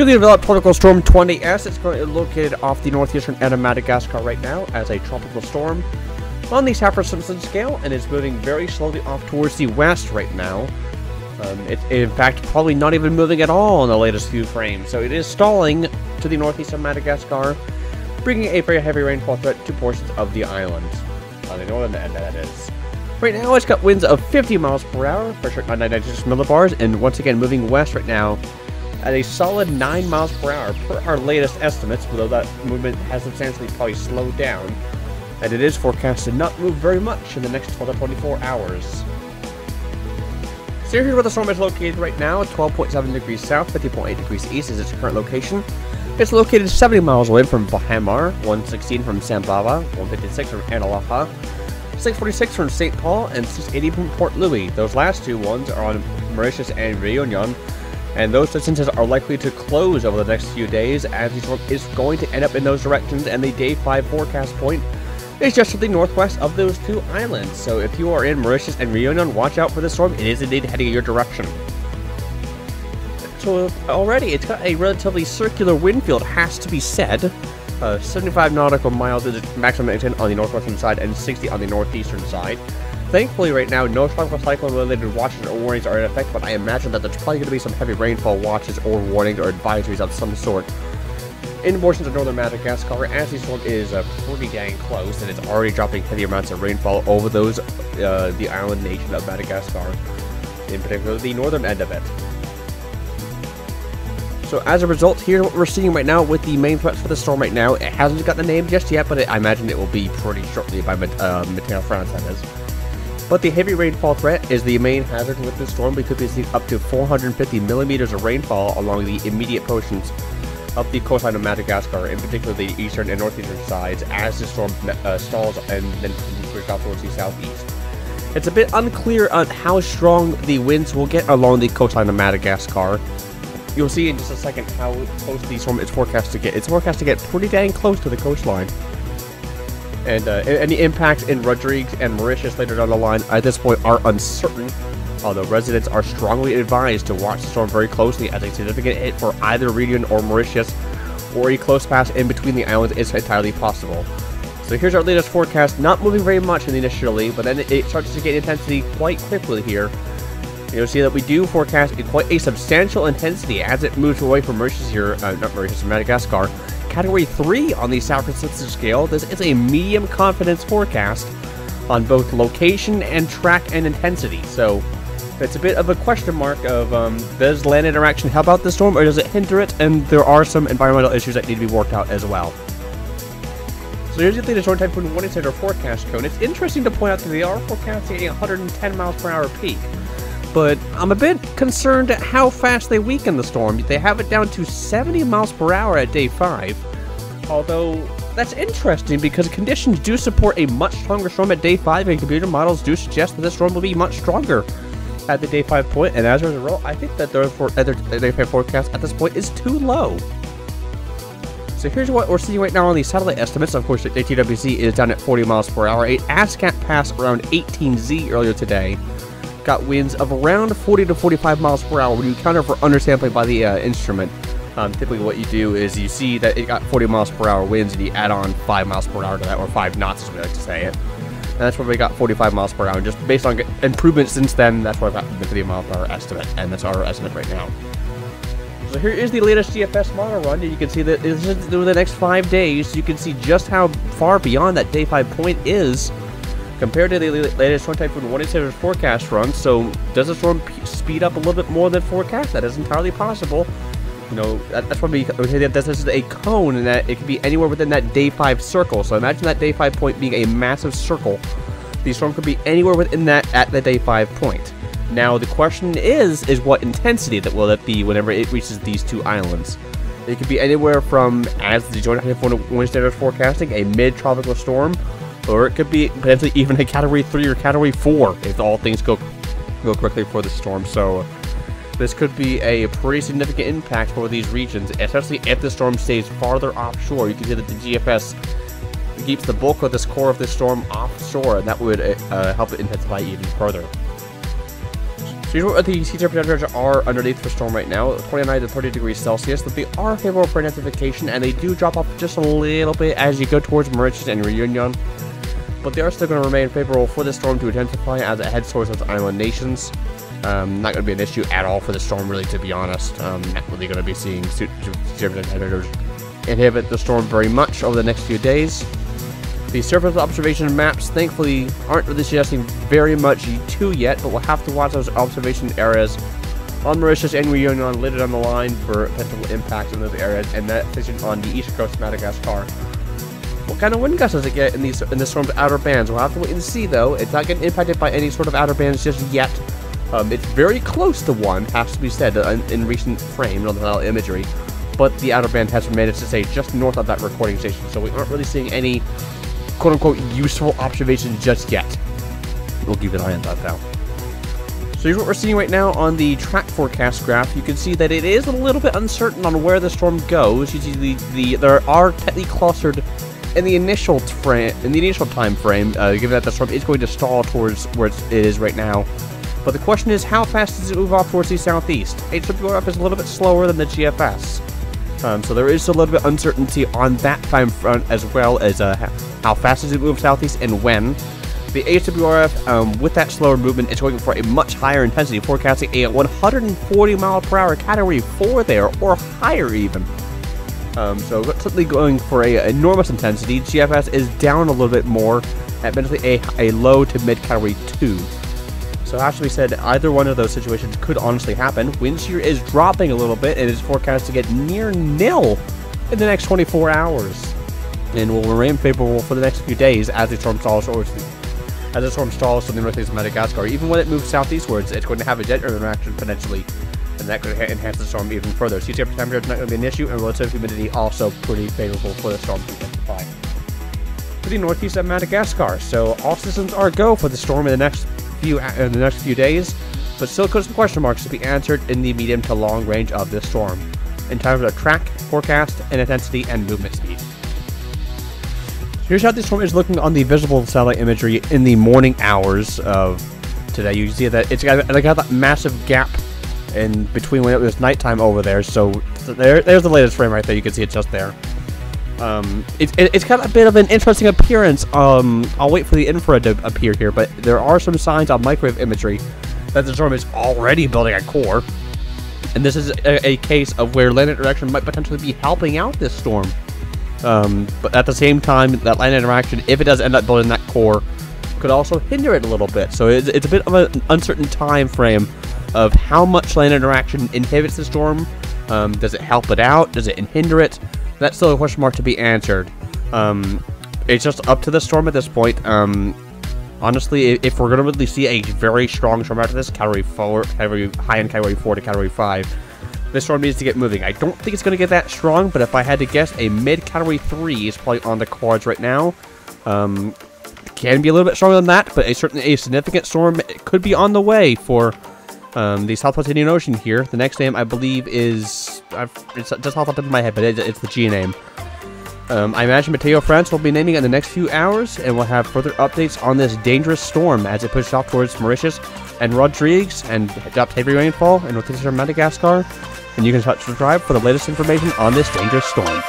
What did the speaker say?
Newly developed Tropical Storm 20S is currently located off the northeastern end of Madagascar right now as a tropical storm on the Saffir-Simpson scale and is moving very slowly off towards the west right now. Um, it's in fact probably not even moving at all in the latest few frames, so it is stalling to the northeast of Madagascar, bringing a very heavy rainfall threat to portions of the island. On the northern end, that is. Right now, it's got winds of 50 miles per hour, pressure at 996 millibars, and once again moving west right now at a solid 9 miles per hour per our latest estimates, although that movement has substantially probably slowed down, and it is forecast to not move very much in the next 12 to 24 hours. So here's where the storm is located right now, 12.7 degrees south, 50.8 degrees east is its current location. It's located 70 miles away from Vohemar, 116 from Sambava, 156 from Antalaha, 646 from St. Paul, and 680 from Port Louis. Those last two ones are on Mauritius and Reunion, and those distances are likely to close over the next few days as the storm is going to end up in those directions, and the day 5 forecast point is just to the northwest of those two islands. So if you are in Mauritius and Reunion, watch out for the storm. It is indeed heading in your direction. So already it's got a relatively circular wind field, has to be said. Uh, 75 nautical miles is its maximum extent on the northwestern side and 60 on the northeastern side. Thankfully, right now, no tropical cyclone-related watches or warnings are in effect, but I imagine that there's probably going to be some heavy rainfall watches or warnings or advisories of some sort in portions of northern Madagascar as the storm is uh, pretty dang close and it's already dropping heavy amounts of rainfall over those uh, the island nation of Madagascar, in particular the northern end of it. So as a result, here's what we're seeing right now with the main threats for the storm right now. It hasn't got the name just yet, but it, I imagine it will be pretty shortly by uh, Meteo France, that is. But the heavy rainfall threat is the main hazard with this storm. We could be seeing up to 450 millimeters of rainfall along the immediate portions of the coastline of Madagascar, in particular the eastern and northeastern sides, as the storm uh, stalls and then pushes out towards the southeast. It's a bit unclear on how strong the winds will get along the coastline of Madagascar. You'll see in just a second how close the storm is forecast to get. It's forecast to get pretty dang close to the coastline. And uh, any impact in Rodrigues and Mauritius later down the line at this point are uncertain, although residents are strongly advised to watch the storm very closely as a significant hit for either Reunion or Mauritius, or a close pass in between the islands is entirely possible. So here's our latest forecast, not moving very much initially, but then it starts to gain intensity quite quickly here. You'll see that we do forecast quite a substantial intensity as it moves away from Mauritius here, uh, not Mauritius, Madagascar. Category 3 on the Saffir-Simpson scale, this is a medium confidence forecast on both location and track and intensity. So it's a bit of a question mark of um, does land interaction help out the storm or does it hinder it? And there are some environmental issues that need to be worked out as well. So here's the latest Storm Typhoon Warning Center forecast cone. It's interesting to point out that they are forecasting a 110 miles per hour peak but I'm a bit concerned at how fast they weaken the storm. They have it down to 70 miles per hour at day 5. Although, that's interesting because conditions do support a much stronger storm at day 5 and computer models do suggest that this storm will be much stronger at the day 5 point and as a result, I think that their, for, their day 5 forecast at this point is too low. So here's what we're seeing right now on the satellite estimates. Of course, the JTWC is down at 40 miles per hour. A ASCAT passed around 18Z earlier today got winds of around 40 to 45 miles per hour when you counter for undersampling by the uh, instrument. Um, typically what you do is you see that it got 40 miles per hour winds and you add on 5 miles per hour to that, or 5 knots as we like to say it. And that's where we got 45 miles per hour. And just based on improvements since then, that's where I got the 50 mile per hour estimate. And that's our estimate right now. So here is the latest GFS model run, and you can see that over the next 5 days, you can see just how far beyond that day 5 point is compared to the latest storm typhoon warning center forecast run. So does the storm speed up a little bit more than forecast? That is entirely possible. You know, that, that's say that this is a cone and that it could be anywhere within that day five circle. So imagine that day five point being a massive circle. The storm could be anywhere within that at the day five point. Now the question is, is what intensity that will it be whenever it reaches these two islands? It could be anywhere from, as the Joint Typhoon Warning Center is forecasting, a mid-tropical storm, or it could be potentially even a Category 3 or Category 4 if all things go go quickly for the storm. So this could be a pretty significant impact for these regions, especially if the storm stays farther offshore. You can see that the GFS keeps the bulk of this core of the storm offshore, and that would uh, help it intensify even further. So here's what the sea temperatures are underneath the storm right now, 29 to 30 degrees Celsius, but they are favorable for intensification, and they do drop off just a little bit as you go towards Mauritius and Reunion. But they are still going to remain favorable for the storm to intensify as it heads towards those island nations. Um, not going to be an issue at all for the storm, really, to be honest. Um, not really going to be seeing sea temperatures inhibit the storm very much over the next few days. The surface observation maps, thankfully, aren't really suggesting very much to yet, but we'll have to watch those observation areas on Mauritius and Reunion later on the line for potential impacts in those areas, and that position on the east coast of Madagascar. What kind of wind gusts does it get in these in the storm's outer bands? We'll have to wait and see, though. It's not getting impacted by any sort of outer bands just yet. Um, it's very close to one, has to be said, uh, in, in recent frame, on the imagery. But the outer band has managed to stay just north of that recording station, so we aren't really seeing any quote unquote useful observations just yet. We'll keep an eye on that though. So here's what we're seeing right now on the track forecast graph. You can see that it is a little bit uncertain on where the storm goes. You see the, the there are tightly clustered in the initial frame in the initial time frame, uh, given that the storm is going to stall towards where it is right now. But the question is, how fast does it move off towards the southeast? HWRF is a little bit slower than the GFS. Um, so there is a little bit uncertainty on that time front as well as uh, how fast does it move southeast and when. The HWRF, um, with that slower movement, is going for a much higher intensity, forecasting a 140 mile per hour category 4 there, or higher even. Um, so certainly going for a enormous intensity. GFS is down a little bit more, admittedly a, a low to mid category 2. So as we said, either one of those situations could honestly happen. Wind shear is dropping a little bit and is forecast to get near nil in the next 24 hours. And will remain favorable for the next few days as the storm stalls the as the storm stalls to the northeast of Madagascar. Even when it moves southeastwards, it's going to have a jet interaction potentially, and that could enhance the storm even further. Sea temperature is not going to be an issue, and relative humidity also pretty favorable for the storm to intensify. To the northeast of Madagascar, so all systems are go for the storm in the next few uh, in the next few days, but still some question marks to be answered in the medium to long range of this storm, in terms of track, forecast, and intensity and movement speed. Here's how this storm is looking on the visible satellite imagery in the morning hours of today. You see that it's got got that massive gap in between when it was nighttime over there. So there, there's the latest frame right there. You can see it just there. Um, it, it, it's got a bit of an interesting appearance. Um, I'll wait for the infrared to appear here, but there are some signs on microwave imagery that the storm is already building a core. And this is a, a case of where land interaction might potentially be helping out this storm. Um, but at the same time, that land interaction, if it does end up building that core, could also hinder it a little bit. So it's, it's a bit of an uncertain time frame of how much land interaction inhibits the storm. Um, does it help it out? Does it hinder it? That's still a question mark to be answered. Um, it's just up to the storm at this point. Um, honestly, if we're going to really see a very strong storm after this, category 4, category high end category 4 to category 5, this storm needs to get moving. I don't think it's going to get that strong, but if I had to guess, a mid category 3 is probably on the cards right now. Um, can be a little bit stronger than that, but a certainly a significant storm could be on the way for um, the Southwest Indian Ocean here. The next name, I believe, is... I've, it's just off the top of my head, but it, it's the G name. Um, I imagine Meteo France will be naming it in the next few hours, and we'll have further updates on this dangerous storm as it pushes off towards Mauritius and Rodrigues and drops heavy rainfall in northeastern Madagascar. And you can subscribe for the latest information on this dangerous storm.